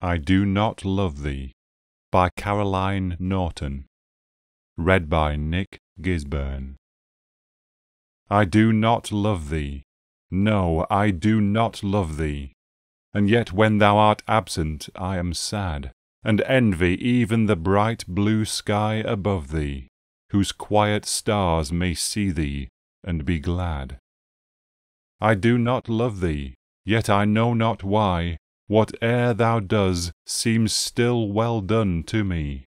I Do Not Love Thee by Caroline Norton. Read by Nick Gisburne. I do not love thee, no, I do not love thee, and yet when thou art absent I am sad, and envy even the bright blue sky above thee, whose quiet stars may see thee and be glad. I do not love thee, yet I know not why, Whate'er thou does seems still well done to me,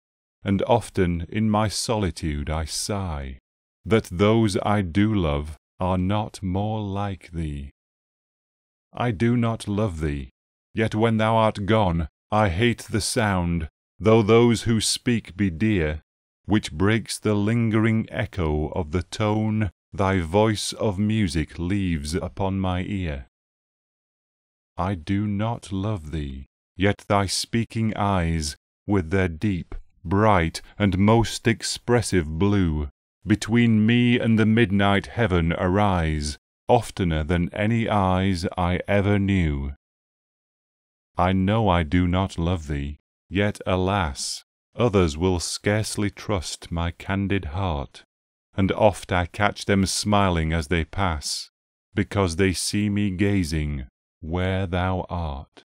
and often in my solitude I sigh, that those I do love are not more like thee. I do not love thee, yet when thou art gone, I hate the sound, though those who speak be dear, which breaks the lingering echo of the tone thy voice of music leaves upon my ear. I do not love thee, yet thy speaking eyes, with their deep, bright, and most expressive blue, between me and the midnight heaven arise, oftener than any eyes I ever knew. I know I do not love thee, yet alas, others will scarcely trust my candid heart, and oft I catch them smiling as they pass, because they see me gazing where thou art.